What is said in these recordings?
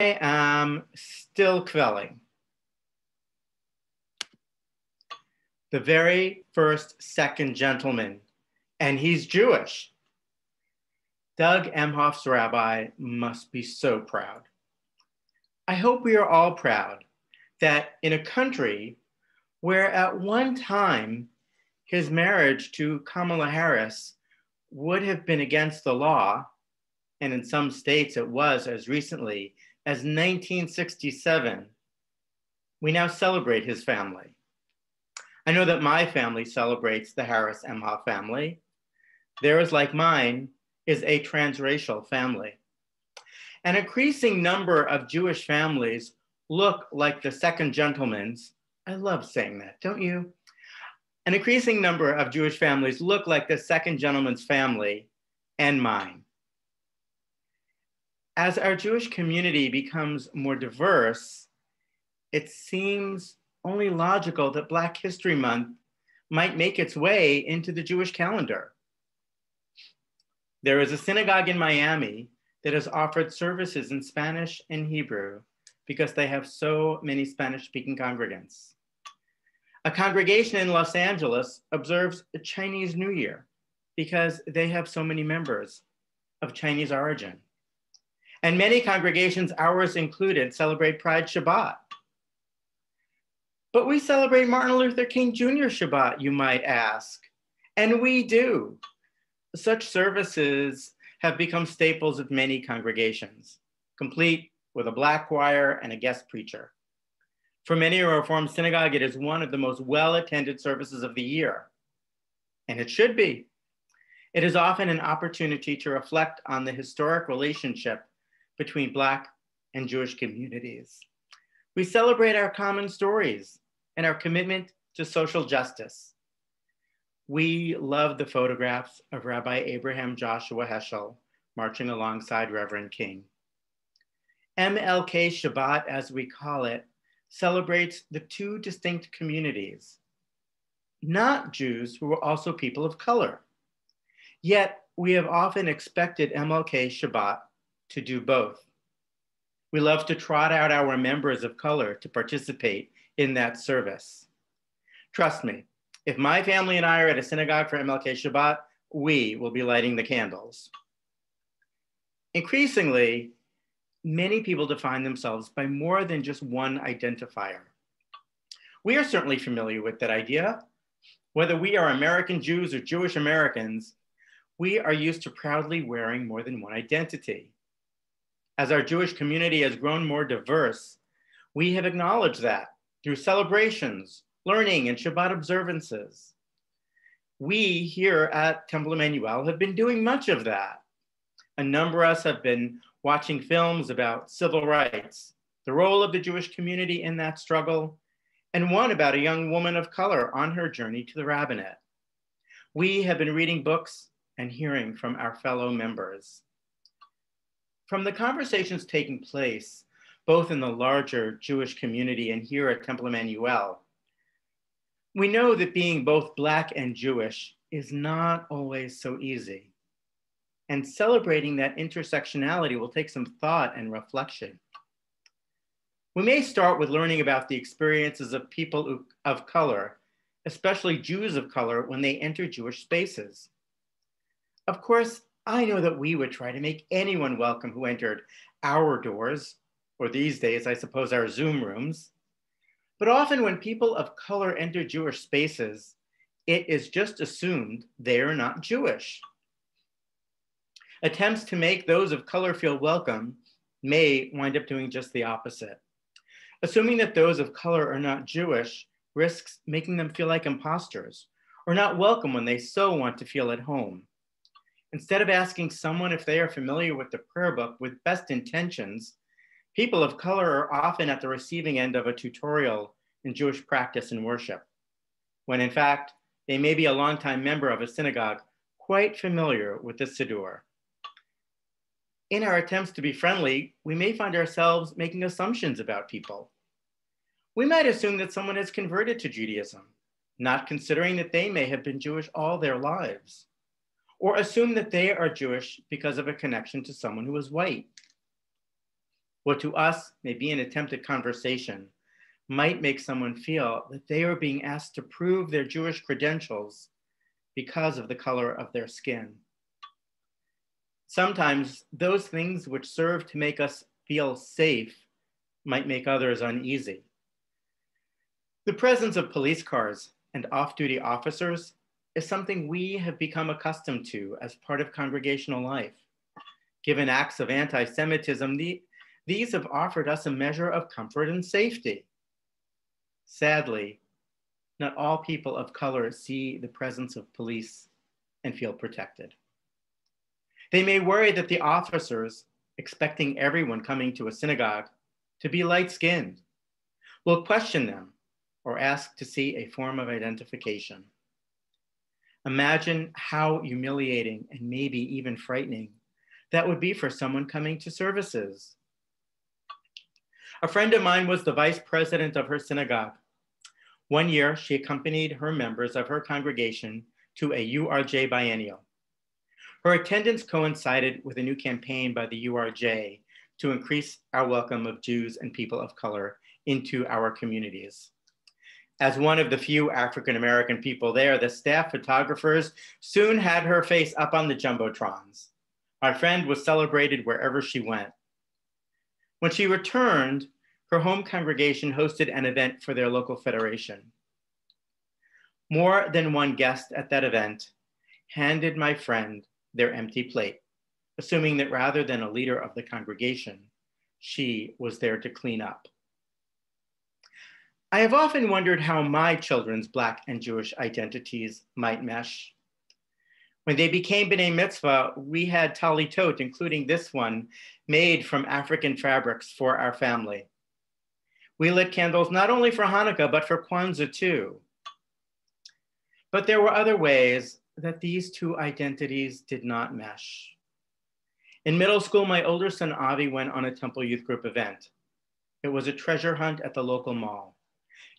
I am still kvelling. The very first second gentleman, and he's Jewish. Doug Emhoff's rabbi must be so proud. I hope we are all proud that in a country where at one time his marriage to Kamala Harris would have been against the law, and in some states it was as recently as 1967, we now celebrate his family. I know that my family celebrates the Harris Emhoff family. Theirs, like mine, is a transracial family. An increasing number of Jewish families look like the second gentleman's. I love saying that, don't you? An increasing number of Jewish families look like the second gentleman's family and mine. As our Jewish community becomes more diverse, it seems only logical that Black History Month might make its way into the Jewish calendar. There is a synagogue in Miami that has offered services in Spanish and Hebrew because they have so many Spanish speaking congregants. A congregation in Los Angeles observes a Chinese New Year because they have so many members of Chinese origin. And many congregations, ours included, celebrate Pride Shabbat. But we celebrate Martin Luther King Jr. Shabbat, you might ask. And we do. Such services have become staples of many congregations, complete with a black choir and a guest preacher. For many a Reformed synagogue, it is one of the most well-attended services of the year, and it should be. It is often an opportunity to reflect on the historic relationship between Black and Jewish communities. We celebrate our common stories and our commitment to social justice. We love the photographs of Rabbi Abraham Joshua Heschel marching alongside Reverend King. MLK Shabbat, as we call it, celebrates the two distinct communities, not Jews who were also people of color. Yet we have often expected MLK Shabbat to do both. We love to trot out our members of color to participate in that service. Trust me, if my family and I are at a synagogue for MLK Shabbat, we will be lighting the candles. Increasingly, many people define themselves by more than just one identifier. We are certainly familiar with that idea. Whether we are American Jews or Jewish Americans, we are used to proudly wearing more than one identity. As our Jewish community has grown more diverse, we have acknowledged that through celebrations, learning, and Shabbat observances. We here at Temple Emanu-El have been doing much of that. A number of us have been watching films about civil rights, the role of the Jewish community in that struggle, and one about a young woman of color on her journey to the rabbinate. We have been reading books and hearing from our fellow members. From the conversations taking place, both in the larger Jewish community and here at Temple Emanu-El, we know that being both Black and Jewish is not always so easy. And celebrating that intersectionality will take some thought and reflection. We may start with learning about the experiences of people of color, especially Jews of color, when they enter Jewish spaces. Of course, I know that we would try to make anyone welcome who entered our doors, or these days, I suppose, our Zoom rooms. But often when people of color enter Jewish spaces, it is just assumed they're not Jewish. Attempts to make those of color feel welcome may wind up doing just the opposite. Assuming that those of color are not Jewish risks making them feel like imposters or not welcome when they so want to feel at home. Instead of asking someone if they are familiar with the prayer book with best intentions, people of color are often at the receiving end of a tutorial in Jewish practice and worship, when in fact, they may be a longtime member of a synagogue quite familiar with the Siddur in our attempts to be friendly, we may find ourselves making assumptions about people. We might assume that someone has converted to Judaism, not considering that they may have been Jewish all their lives, or assume that they are Jewish because of a connection to someone who is white. what to us may be an attempted conversation might make someone feel that they are being asked to prove their Jewish credentials because of the color of their skin. Sometimes those things which serve to make us feel safe might make others uneasy. The presence of police cars and off duty officers is something we have become accustomed to as part of congregational life. Given acts of anti Semitism, the, these have offered us a measure of comfort and safety. Sadly, not all people of color see the presence of police and feel protected. They may worry that the officers, expecting everyone coming to a synagogue to be light skinned, will question them or ask to see a form of identification. Imagine how humiliating and maybe even frightening that would be for someone coming to services. A friend of mine was the vice president of her synagogue. One year, she accompanied her members of her congregation to a URJ biennial. Her attendance coincided with a new campaign by the URJ to increase our welcome of Jews and people of color into our communities. As one of the few African American people there, the staff photographers soon had her face up on the Jumbotrons. My friend was celebrated wherever she went. When she returned, her home congregation hosted an event for their local federation. More than one guest at that event handed my friend their empty plate, assuming that rather than a leader of the congregation, she was there to clean up. I have often wondered how my children's Black and Jewish identities might mesh. When they became B'nai Mitzvah, we had talitot, including this one, made from African fabrics for our family. We lit candles not only for Hanukkah, but for Kwanzaa too. But there were other ways that these two identities did not mesh. In middle school, my older son Avi went on a Temple Youth Group event. It was a treasure hunt at the local mall.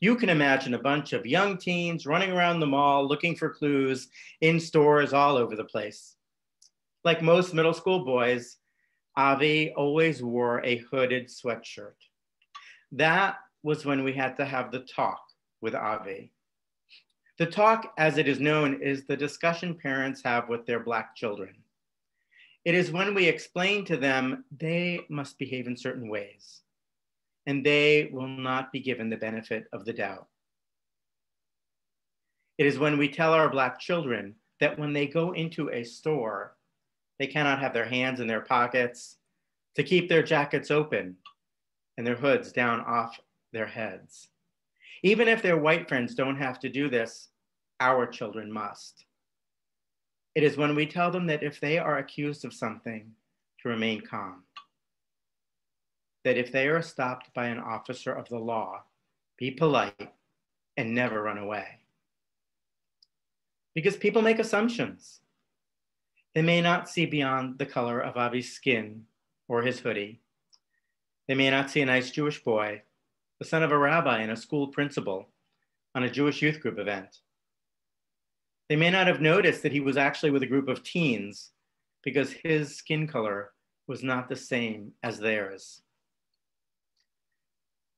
You can imagine a bunch of young teens running around the mall looking for clues in stores all over the place. Like most middle school boys, Avi always wore a hooded sweatshirt. That was when we had to have the talk with Avi. The talk, as it is known, is the discussion parents have with their Black children. It is when we explain to them they must behave in certain ways and they will not be given the benefit of the doubt. It is when we tell our Black children that when they go into a store, they cannot have their hands in their pockets, to keep their jackets open and their hoods down off their heads. Even if their white friends don't have to do this, our children must. It is when we tell them that if they are accused of something, to remain calm that if they are stopped by an officer of the law, be polite and never run away. Because people make assumptions. They may not see beyond the color of Avi's skin or his hoodie. They may not see a nice Jewish boy, the son of a rabbi and a school principal, on a Jewish youth group event. They may not have noticed that he was actually with a group of teens because his skin color was not the same as theirs.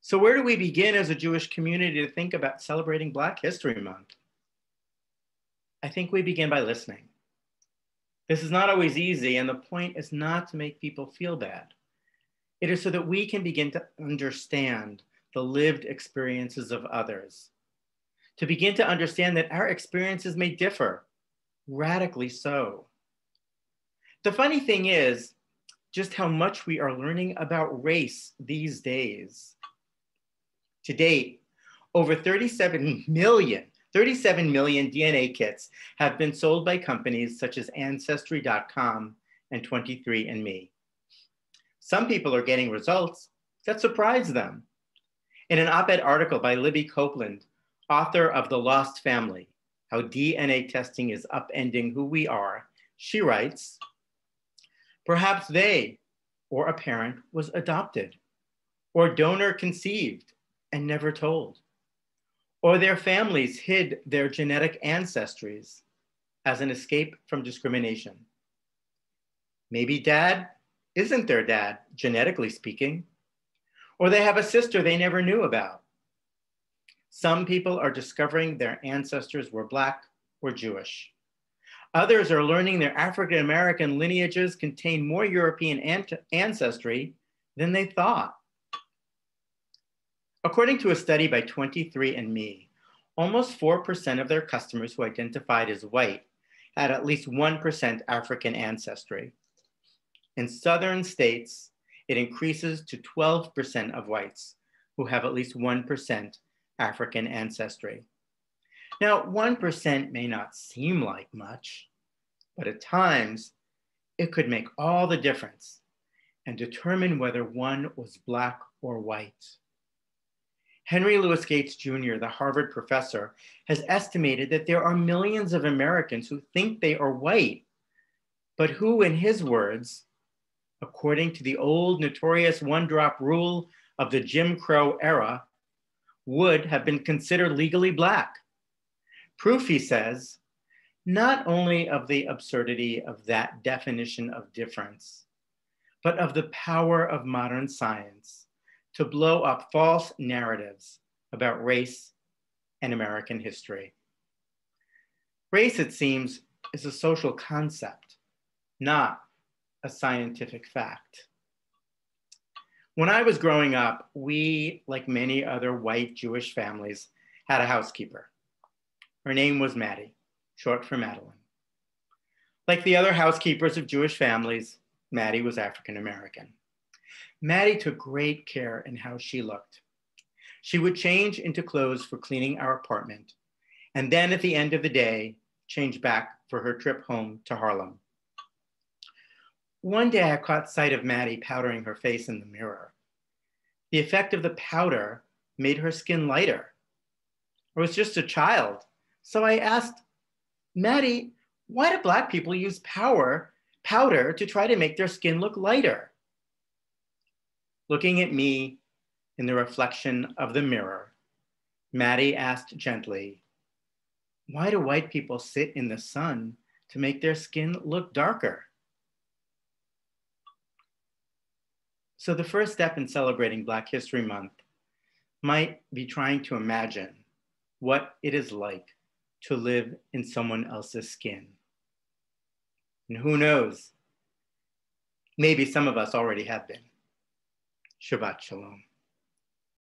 So, where do we begin as a Jewish community to think about celebrating Black History Month? I think we begin by listening. This is not always easy, and the point is not to make people feel bad. It is so that we can begin to understand the lived experiences of others, to begin to understand that our experiences may differ, radically so. The funny thing is just how much we are learning about race these days. To date, over 37 million, 37 million DNA kits have been sold by companies such as Ancestry.com and 23andMe. Some people are getting results that surprise them. In an op ed article by Libby Copeland, author of The Lost Family How DNA Testing is Upending Who We Are, she writes Perhaps they or a parent was adopted or donor conceived and never told. Or their families hid their genetic ancestries as an escape from discrimination. Maybe dad isn't their dad, genetically speaking, or they have a sister they never knew about. Some people are discovering their ancestors were Black or Jewish. Others are learning their African American lineages contain more European ancestry than they thought. According to a study by 23andMe, almost 4% of their customers who identified as white had at least 1% African ancestry. In Southern states, it increases to 12% of whites who have at least 1% African ancestry. Now, 1% may not seem like much, but at times it could make all the difference and determine whether one was Black or white. Henry Louis Gates Jr., the Harvard professor, has estimated that there are millions of Americans who think they are white, but who, in his words, according to the old notorious one drop rule of the Jim Crow era, would have been considered legally Black. Proof, he says, not only of the absurdity of that definition of difference, but of the power of modern science to blow up false narratives about race and American history. Race, it seems, is a social concept, not a scientific fact. When I was growing up, we, like many other white Jewish families, had a housekeeper. Her name was Maddie, short for Madeline. Like the other housekeepers of Jewish families, Maddie was African American. Maddie took great care in how she looked. She would change into clothes for cleaning our apartment, and then at the end of the day, change back for her trip home to Harlem. One day I caught sight of Maddie powdering her face in the mirror. The effect of the powder made her skin lighter. I was just a child, so I asked, Maddie, why do Black people use power, powder to try to make their skin look lighter? Looking at me in the reflection of the mirror, Maddie asked gently, Why do white people sit in the sun to make their skin look darker? So, the first step in celebrating Black History Month might be trying to imagine what it is like to live in someone else's skin. And who knows, maybe some of us already have been. Shabbat Shalom.